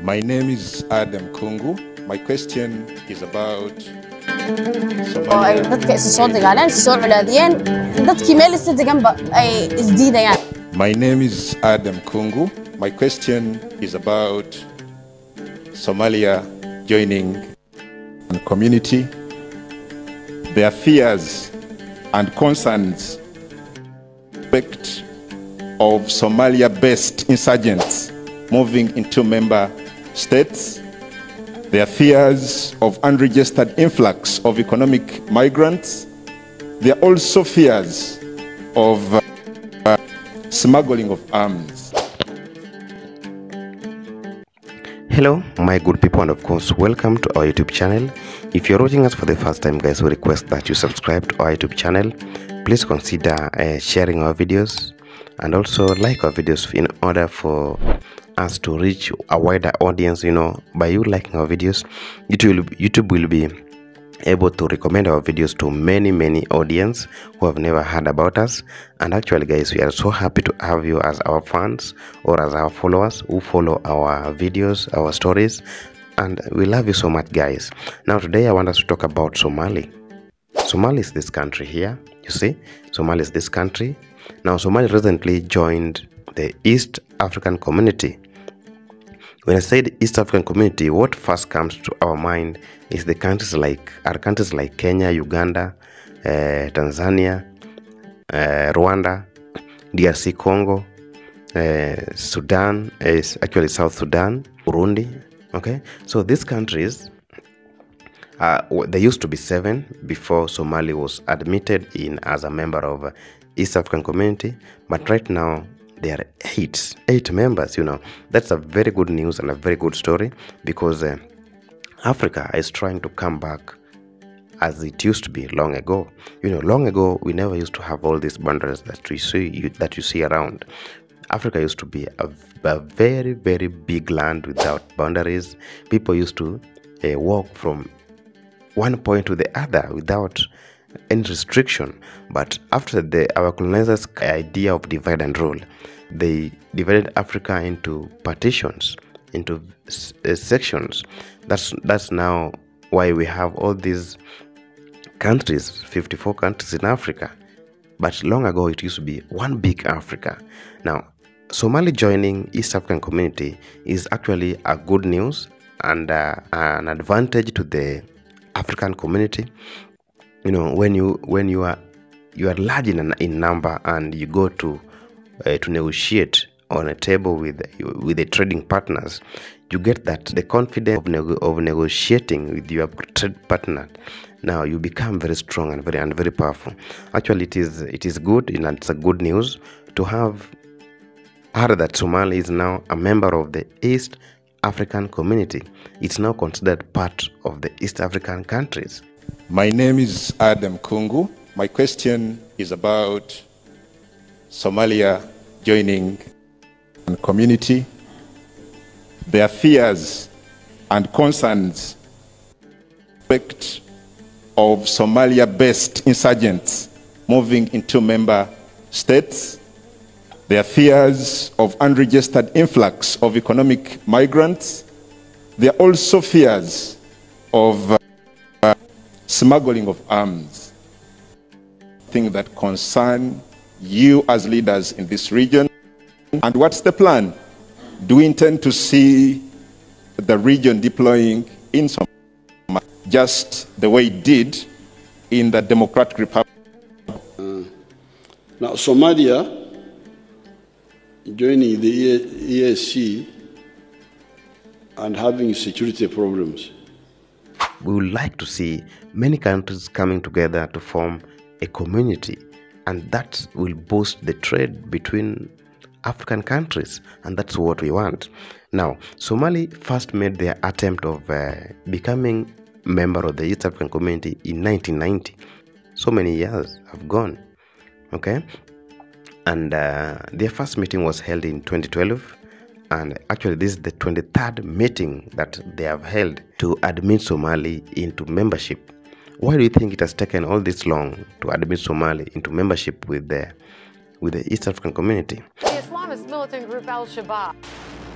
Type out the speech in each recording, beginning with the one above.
My name is Adam Kungu. My question is about oo ay dadka isa soo dagaaleen isa soo colaadiyeen dadkii meel isla deganba ay isdiidayaan My name is Adam Kungu. My question is about Somalia joining the community, their fears and concerns of Somalia-based insurgents moving into member states, their fears of unregistered influx of economic migrants, there are also fears of uh, smuggling of arms. Hello, my good people, and of course, welcome to our YouTube channel. If you're watching us for the first time, guys, we request that you subscribe to our YouTube channel. Please consider uh, sharing our videos and also like our videos in order for us to reach a wider audience. You know, by you liking our videos, YouTube will, YouTube will be able to recommend our videos to many many audience who have never heard about us. And actually guys we are so happy to have you as our fans or as our followers who follow our videos our stories. And we love you so much guys. Now today i want us to talk about somali. Somali is this country here you see? Somali is this country. Now somali recently joined the east african community when I said East African community, what first comes to our mind is the countries like are countries like Kenya, Uganda, uh, Tanzania, uh, Rwanda, DRC Congo, uh, Sudan is actually South Sudan, Burundi. Okay, so these countries. Uh, there used to be seven before Somali was admitted in as a member of East African Community, but right now there are eight eight members you know. That's a very good news and a very good story because uh, africa is trying to come back as it used to be long ago. You know long ago we never used to have all these boundaries that we see you, that you see around. Africa used to be a, a very very big land without boundaries. People used to uh, walk from one point to the other without any restriction. But after the our colonizers' idea of divide and rule, they divided Africa into partitions, into uh, sections. That's that's now why we have all these countries, 54 countries in Africa. But long ago, it used to be one big Africa. Now, Somali joining East African Community is actually a good news and uh, an advantage to the African community. You know, when you when you are you are large in, in number and you go to uh, to negotiate on a table with with the trading partners, you get that the confidence of, of negotiating with your trade partner. Now you become very strong and very and very powerful. Actually, it is it is good and it's a good news to have heard that Somalia is now a member of the East African community. It's now considered part of the East African countries. My name is Adam Kungu. My question is about Somalia joining the community, their fears and concerns respect of Somalia-based insurgents moving into member states, their fears of unregistered influx of economic migrants, there are also fears of uh, smuggling of arms, things that concern you as leaders in this region. And what's the plan? Do we intend to see the region deploying in Somalia just the way it did in the Democratic Republic? Now, Somalia joining the EAC and having security problems. We would like to see many countries coming together to form a community, and that will boost the trade between African countries, and that's what we want. Now, Somali first made their attempt of uh, becoming member of the East African Community in 1990. So many years have gone, okay? And uh, their first meeting was held in 2012 and actually this is the 23rd meeting that they have held to admit Somali into membership. Why do you think it has taken all this long to admit Somali into membership with the with the East African community? The Islamist militant group Al Shabaab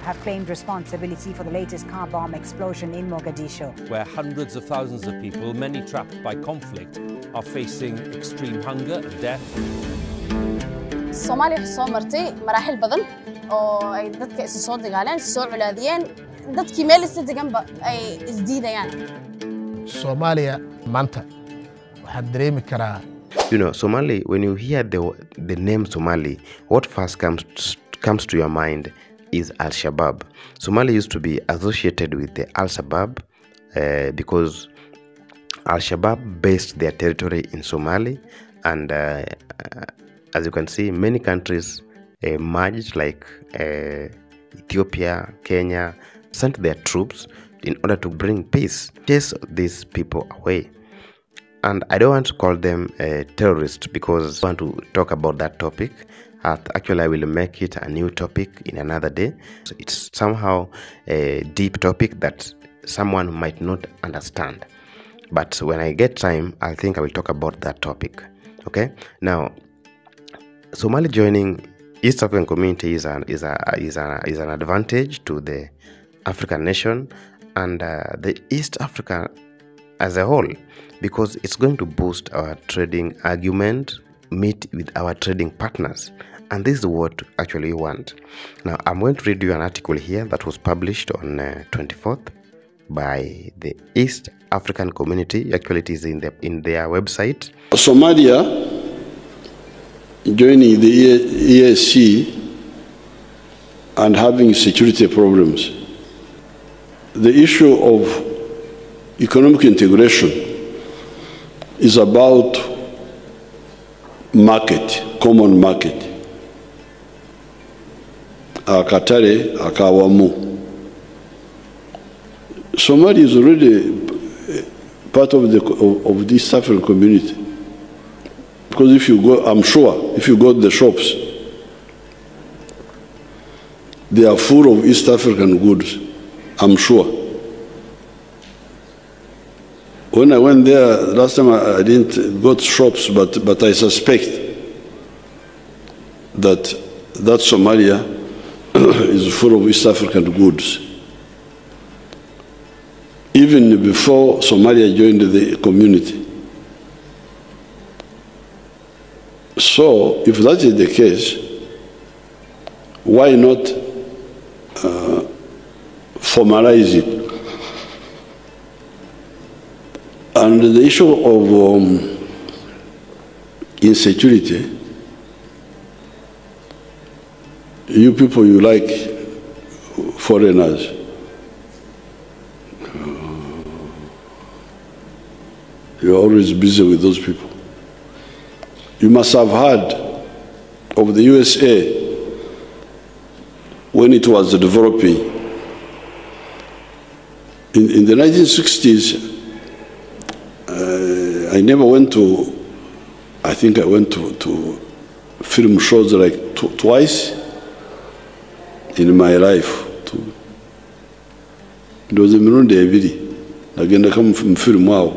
have claimed responsibility for the latest car bomb explosion in Mogadishu. where hundreds of thousands of people, many trapped by conflict, are facing extreme hunger and death. soomaaliya waxay soo martay maraaxil badan oo ay dadka isu soo dagaaleen isu soo colaadiyeen dadkii meel isla deganba ay isdiidayaan soomaaliya maanta waxaan dareemi karaa You know, Somali, when you hear the, the name Somali, what first comes, comes to your mind is Al Shabaab. Somali used to be associated with the Al Shabaab uh, because Al Shabaab based their territory in Somali, and uh, as you can see, many countries uh, merged, like uh, Ethiopia, Kenya, sent their troops in order to bring peace, chase these people away and I don't want to call them uh, terrorists because I want to talk about that topic. Actually, I will make it a new topic in another day. So it's somehow a deep topic that someone might not understand. But when I get time, I think I will talk about that topic. Okay. Now, Somali joining East African community is an is a is a is an advantage to the African nation and uh, the East Africa as a whole because it's going to boost our trading argument, meet with our trading partners. And this is what actually we want. Now, I'm going to read you an article here that was published on uh, 24th by the East African Community. Actually, it is in, the, in their website. Somalia joining the EAC and having security problems. The issue of economic integration is about market, common market. Akatare, Akawamu. Somalia is already part of the of, of this African community. Because if you go, I'm sure, if you go to the shops, they are full of East African goods. I'm sure. When I went there last time, I, I didn't go to shops, but, but I suspect that that Somalia is full of East African goods. Even before Somalia joined the community. So, if that is the case, why not uh, formalize it? And the issue of um, insecurity, you people, you like foreigners. You're always busy with those people. You must have heard of the USA when it was developing. In, in the 1960s, uh, I never went to, I think I went to, to film shows like tw- twice in my life. To, it was a mirundi nagenda kamu mfirimu awo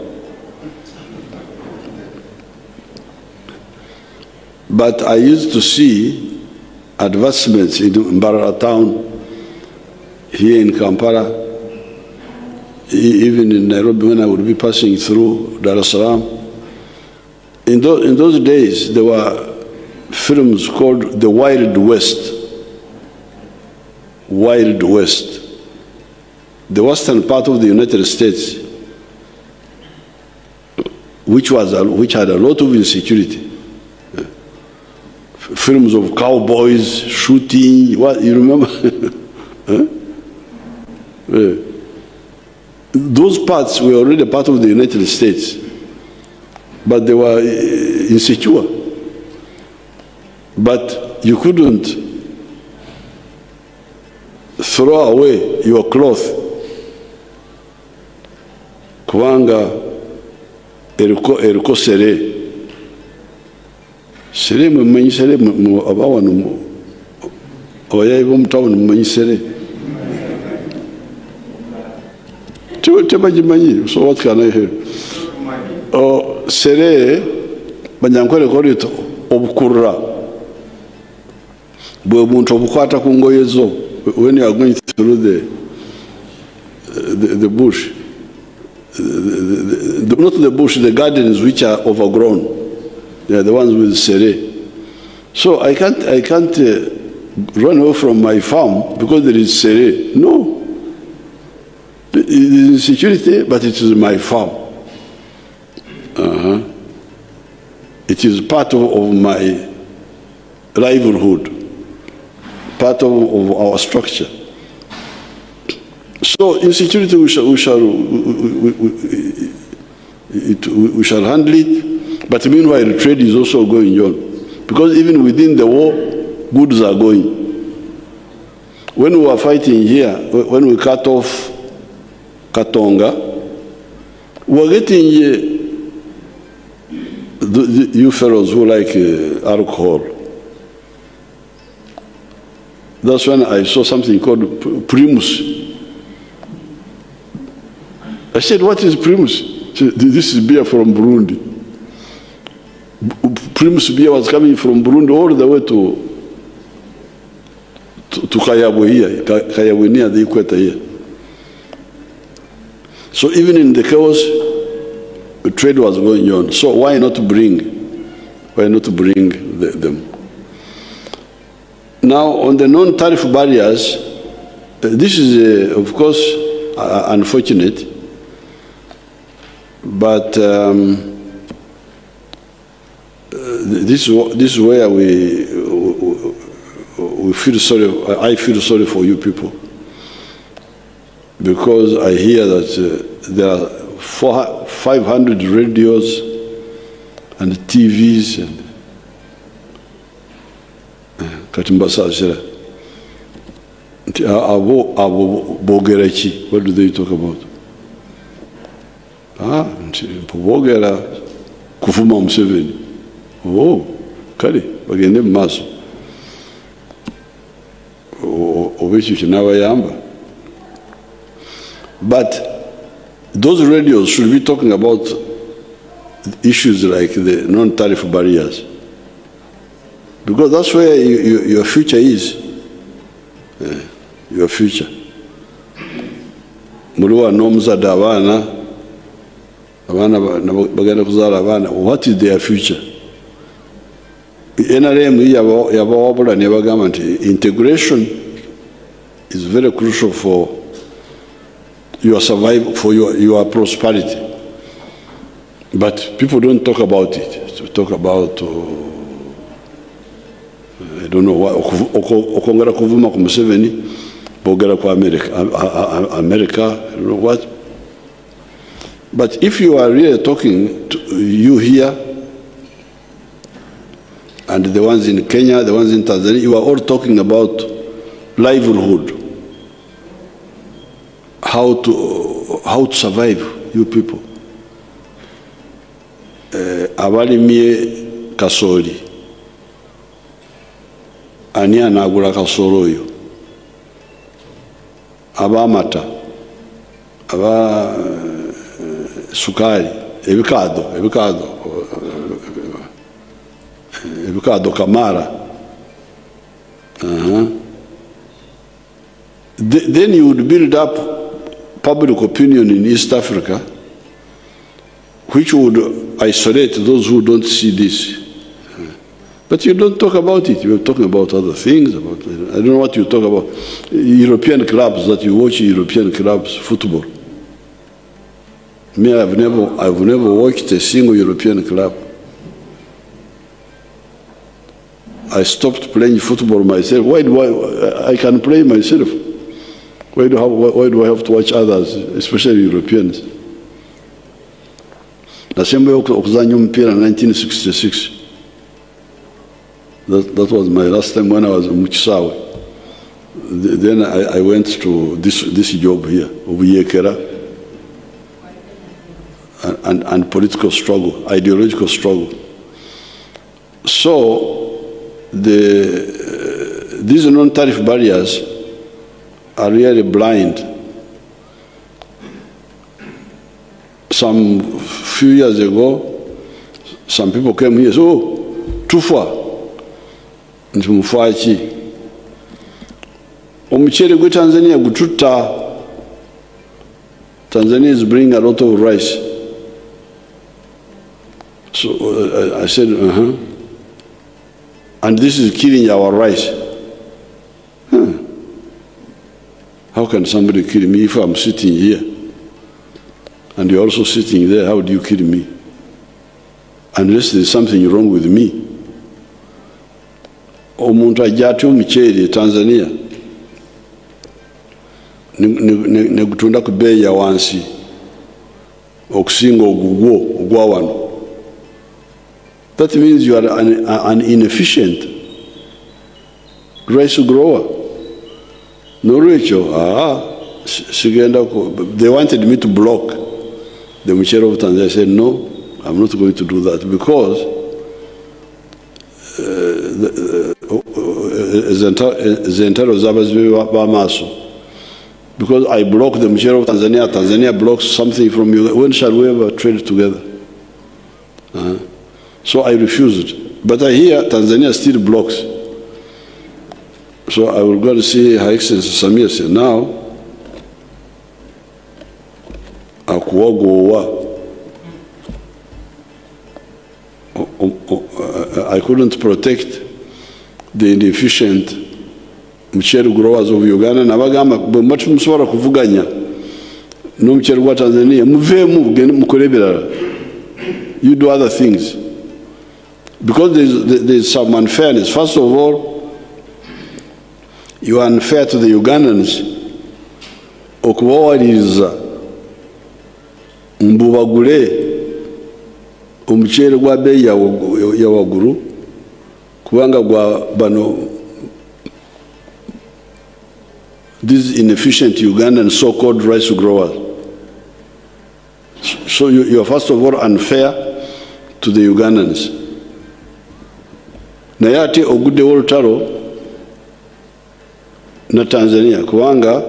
But I used to see advertisements in Mbarara town, here in Kampala, even in Nairobi when I would be passing through Dar es Salaam. In, tho- in those days, there were films called The Wild West. Wild West. The western part of the United States, which, was a, which had a lot of insecurity films of cowboys shooting. What you remember? Huh? Yeah. Those parts were already part of the United States, but they were uh, insecure. But you couldn't throw away your cloth. Kubanga eriko eriko sere sere mwe mmanyi sere mwe- mwe aba wano abayayi b'omu tawuni mumanyi sere. Te- tebagimanyi hear? Oh, sere banyankwereka olito obukurra. Bwe buntu obukwata ku ngoye zo when you are going through the, the, the bush, the, the, the, not the bush, the gardens which are overgrown, they are the ones with sere. So I can't, I can't uh, run away from my farm because there is sere. No. It is insecurity, but it is my farm. Uh-huh. It is part of, of my livelihood, part of, of our structure. So insecurity, we shall, we shall, we, we, it, we shall handle it, but meanwhile trade is also going on. Because even within the war, goods are going. When we were fighting here, when we cut off Katonga, we were getting uh, the, the, you fellows who like uh, alcohol. That's when I saw something called Primus. I said, What is Primus? Said, this is beer from Burundi. Primus beer was coming from Burundi all the way to, to, to Kayabwe here, Kayabwe near the equator here. So even in the chaos, trade was going on. So why not bring, why not bring the, them? Now on the non-tariff barriers, uh, this is uh, of course uh, unfortunate, but um, this this is where we we feel sorry. I feel sorry for you people. Because I hear that uh, there are four, 500 radios and TVs and Katimbasa abo boogera what do they talk about? Ah kuvuma museveni oh kale bagende mu maaso kinabayamba but those radios should be talking about issues like the non-tariff barriers. Because that's where you, you, your future is. Yeah, your future. muliwa n'omuzadde abaana abaana bagenda kuzara abaana what is their future nrm yabawabula nebagamba nti integration is very crucial for your survival, for your, your prosperity. But people don't talk about it. To talk about, uh, I don't know, okongera kuvuma ku Museveni, bogera ku America, America, don't know what. But if you are really talking to you here, and the ones in Kenya, the ones in Tanzania, you are all talking about livelihood. How to how to survive you people. Uh, abalimye kasooli ani anaagula kasooli oyo. Abamata aba sukaali ebikaado ebikaado ebikaado kamaara uh -huh. then you would build up public opinion in East Africa, which would isolate those who don't see this. But you don't talk about it. You're talking about other things. About I don't know what you talk about. European clubs that you watch European clubs football. Me, I've never, I've never watched a single European club. I stopped playing football myself. Why do I? I can play myself. Why do, I, why do I have to watch others, especially Europeans? nasembayo okuzanya omupiira 1966 that, that was my last time when i was mu kisaawe then I, I went to this, this job here obuyekera and, and, and political struggle ideological struggle so the, uh, these non-tariff barriers are really blind. Some few years ago, some people came here, so, oh, too far. Nti mufaki. omuceere gwe tanzania gututta tanzania is bringing a lot of rice so uh, i said uh-huh. And this is killing our rice. Huh. how can somebody kill me if i'm sitting here? And you're also sitting there how do you kill me? Unless there's something wrong with me. Omuntu ajja atya tanzania. Negutunda kubeya wansi. Okusinga ogugwo ogwa wano that means you are an, an inefficient rice grower. Aa ah, sigenda they wanted me to block the muceere of tanzania. I said no i'm not going to do that because zentalo z'abazibe b'amaaso because I block the muceere of Tanzania, Tanzania blocks something from you. When shall we ever trade together? Uh, so I refused. But I hear Tanzania still blocks. So I will go and see Her Excellency Samir say, now, akuogowa. I couldn't protect the inefficient mchere growers of uganda nabagamba bwemati musobola kuvuganya n'omuceere gwa tanzania muvemu mukole ebirala you do other things because there's, there's some unfairness first of all you are unfair to the ugandans okubawaliriza mbu bagule omuceere gwa beeyi ya waggulu kubanga gwa bano these inefficient Ugandan so-called rice growers. So you, you are first of all unfair to the Ugandans. Naye ate oguddewo olutalo na tanzania kubanga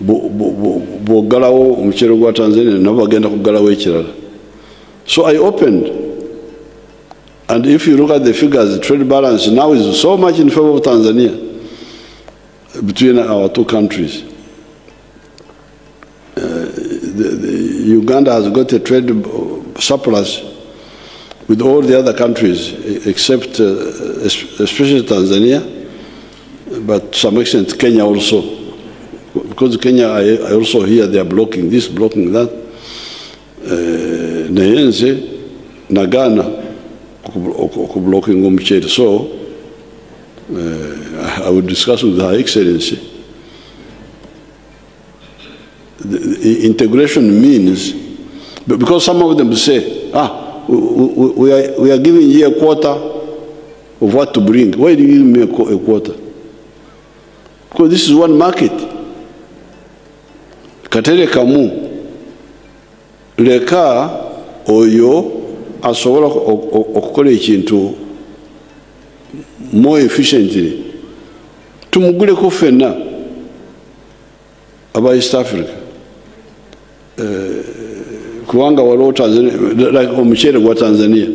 bw'oggalawo omuceero gwa tanzania nabo bagenda kugalawo ekirala so i opened and if you look at the figures the trade balance now is so much in favor of tanzania between our two countries. Uh, the, the Uganda has got a trade surplus with all the other countries except, uh, especially Tanzania, but to some extent Kenya also. Because Kenya, I, I also hear they are blocking this, blocking that. Nayenze, na Ghana, blocking omuceere. So, uh, I would discuss with Her Excellency. The, the integration means, because some of them say, ah, we, are, we are giving you a quarter of what to bring. Why do you give me a, a quarter? Because this is one market. Katere kamu, leka oyo asobola okukola ekintu more efficiently tumuguleko ffenna aba east africa kubanga Tanzania, like omuchere gwa tanzania.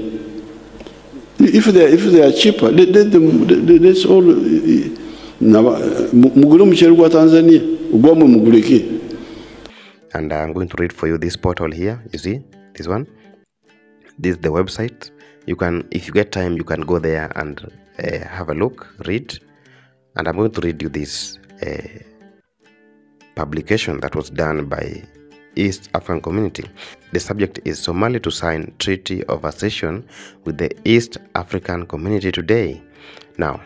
If they, if they are cheaper let, let them, let's all mugule omuceere gwa tanzania ogwamwe muguleke and i'm going to read for you this portal here you see this one. This is the website. You can if you get time you can go there and uh, have a look read. And i'm going to read you this uh, publication that was done by east african community the subject is somali to sign treaty of accession with the east african community today now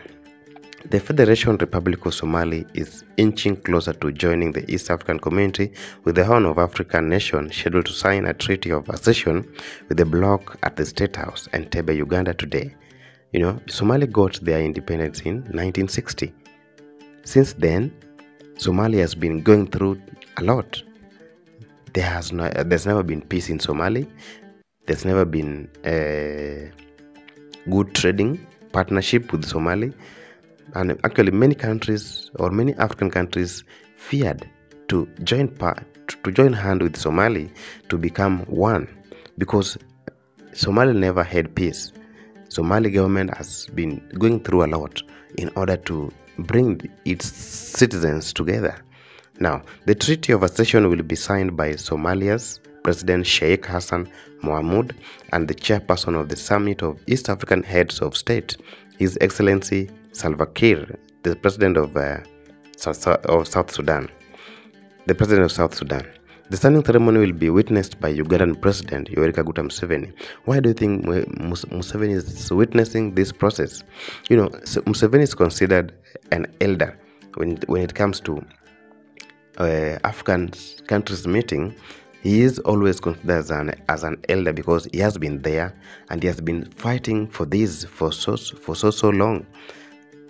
the Federation Republic of Somalia is inching closer to joining the East African Community with the Horn of African nation scheduled to sign a treaty of accession with the bloc at the State House and Entebbe, Uganda today. You know, Somalia got their independence in 1960. Since then, Somalia has been going through a lot. There has no, there's never been peace in Somalia. There's never been a good trading partnership with Somalia and actually many countries or many african countries feared to join part to join hand with somali to become one because somali never had peace somali government has been going through a lot in order to bring its citizens together. Now, the Treaty of Accession will be signed by Somalia's President Sheikh Hassan Mohamud and the chairperson of the Summit of East African Heads of State, His Excellency Salva Kiir, the President of, uh, South, of South Sudan. The President of South Sudan. The signing ceremony will be witnessed by Ugandan President Yoweri Kaguta Museveni. Why do you think Mus- Museveni is witnessing this process? You know, Museveni is considered an elder when, when it comes to uh, African countries meeting. He is always considered as an, as an elder because he has been there and he has been fighting for this for so for so so long.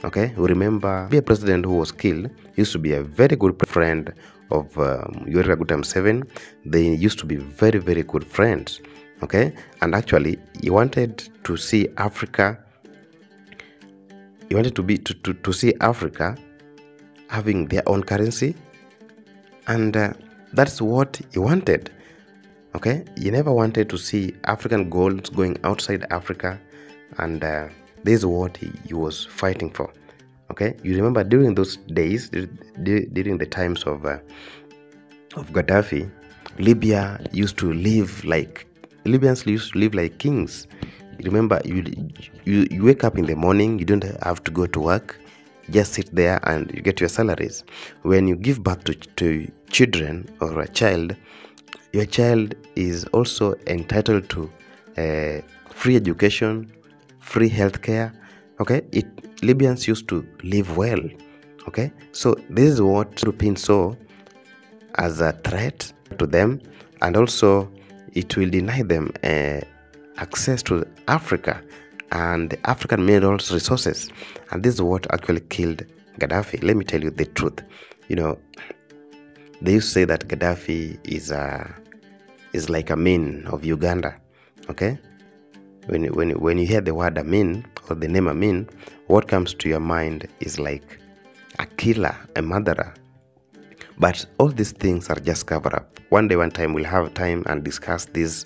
Okay, we remember be a president who was killed used to be a very good friend of um, Yoweri Kaguta Museveni. They used to be very very good friends. Okay, and actually he wanted to see Africa. He wanted to be to, to, to see Africa having their own currency, and uh, that's what he wanted. Okay, he never wanted to see African gold going outside Africa, and uh, this is what he, he was fighting for. Okay? You remember during those days during the times of uh, of gaddafi libya used to live like libyans used to live like kings. Remember you, you you wake up in the morning you don't have to go to work just sit there and you get your salaries. When you give birth to, to children or a child your child is also entitled to uh, free education free healthcare okay? It libyans used to live well okay? So this is what europeans saw as a threat to them and also it will deny them uh, access to africa and the african minerals resources. And this is what actually killed gaddafi. Let me tell you the truth. You know they used to say that gaddafi is a is like Amin of uganda okay? When when when you hear the word Amin or the name Amin, what comes to your mind is like a killer, a murderer. But all these things are just cover up. One day, one time, we'll have time and discuss these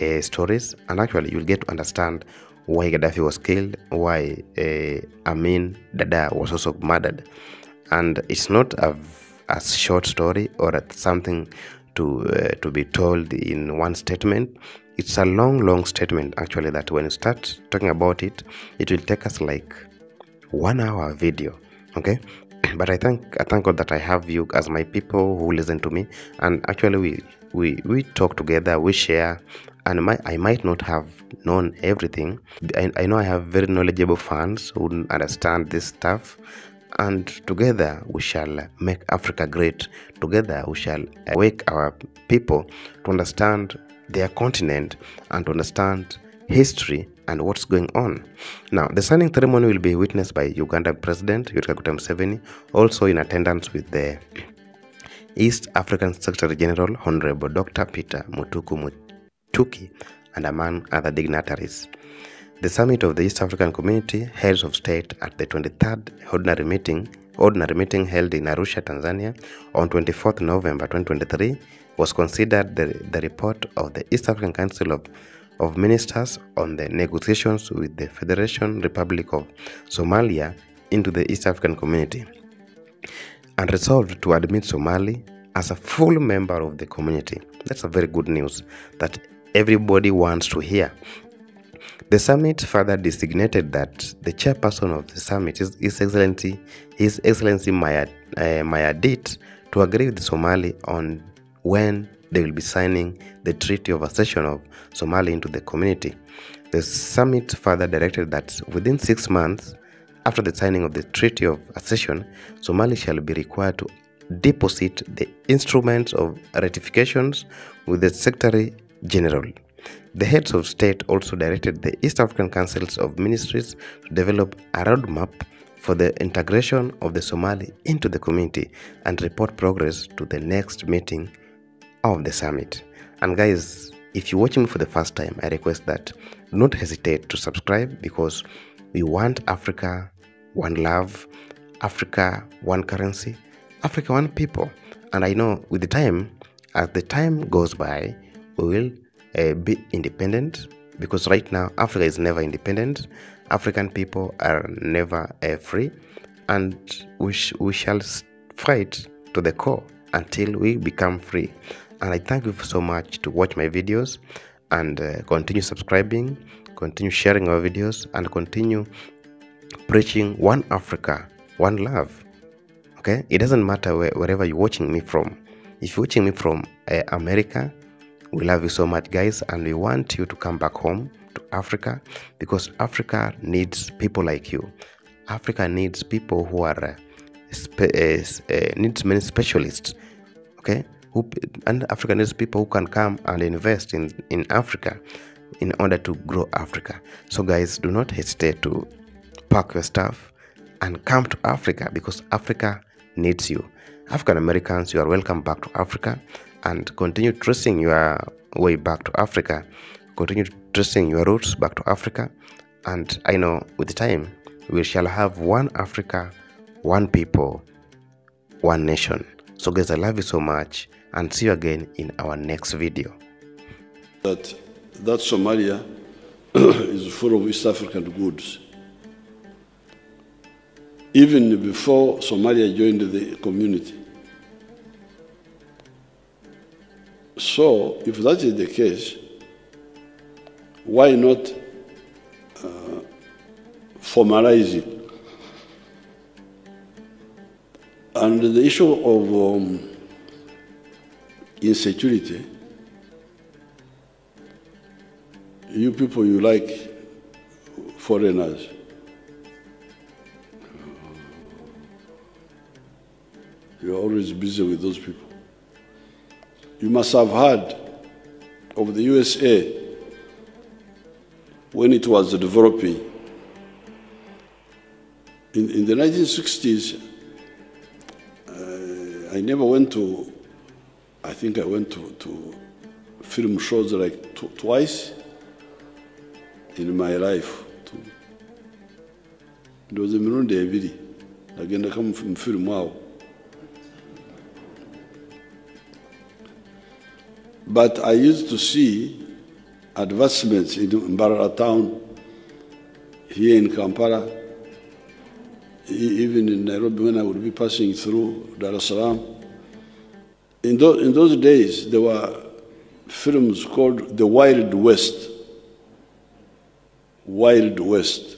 uh, stories, and actually, you'll get to understand why Gaddafi was killed, why uh, Amin Dada was also murdered, and it's not a, a short story or something to uh, to be told in one statement. It's a long long statement actually that when you start talking about it it will take us like one hour video okay? But i thank i thank god that i have you as my people who listen to me. And actually we we we talk together we share and my, i might not have known everything I, I know i have very knowledgeable fans who understand this stuff and together we shall make africa great together we shall wake our people to understand their continent and to understand history and what's going on. Now, the signing ceremony will be witnessed by Uganda President Yoweri Kaguta also in attendance with the East African Secretary General Honorable Dr. Peter Mutuku Mutuki and among other dignitaries. The summit of the East African Community Heads of State at the 23rd ordinary meeting ordinary meeting held in Arusha, Tanzania on 24th November 2023 was considered the, the report of the East African Council of, of Ministers on the negotiations with the Federation Republic of Somalia into the East African Community and resolved to admit Somali as a full member of the community. That's a very good news that everybody wants to hear. The summit further designated that the chairperson of the summit is His Excellency, His Excellency Maya, uh, Mayardit to agree with Somali on when they will be signing the Treaty of Accession of Somalia into the community. The summit further directed that within six months after the signing of the Treaty of Accession, Somalia shall be required to deposit the instruments of ratifications with the Secretary General. The heads of state also directed the East African Councils of Ministries to develop a roadmap for the integration of the Somali into the community and report progress to the next meeting of the summit. And guys, if you're watching me for the first time, I request that not hesitate to subscribe because we want Africa one love, Africa one currency, Africa one people. And I know with the time, as the time goes by, we will uh, be independent because right now Africa is never independent. African people are never uh, free. and we, sh- we shall fight to the core until we become free. And I thank you so much to watch my videos and uh, continue subscribing, continue sharing our videos, and continue preaching one Africa, one love. Okay, it doesn't matter where, wherever you're watching me from. If you're watching me from uh, America, we love you so much, guys, and we want you to come back home to Africa because Africa needs people like you. Africa needs people who are uh, uh, uh, needs many specialists. Okay, who and Africa needs people who can come and invest in in Africa in order to grow Africa. So, guys, do not hesitate to pack your stuff and come to Africa because Africa needs you. African Americans, you are welcome back to Africa and continue tracing your way back to Africa. Continue tracing your roots back to Africa. And I know with time, we shall have one Africa, one people, one nation. So, guys, I love you so much and see you again in our next video. that that Somalia is full of East African goods. Even before Somalia joined the community. So, if that is the case, why not uh, formalize it? And the issue of um, insecurity, you people, you like foreigners. You're always busy with those people. You must have heard of the USA when it was developing. In, in the 1960s, uh, I never went to, I think I went to, to film shows like tw- twice in my life. ndoza emirundi ebiri nagendako mu mu firimu awo but i used to see advertisements in mbarara town here in kampala even in nairobi when i would be passing through dar es salaam. In, in those days there were films called the wild west. Wild west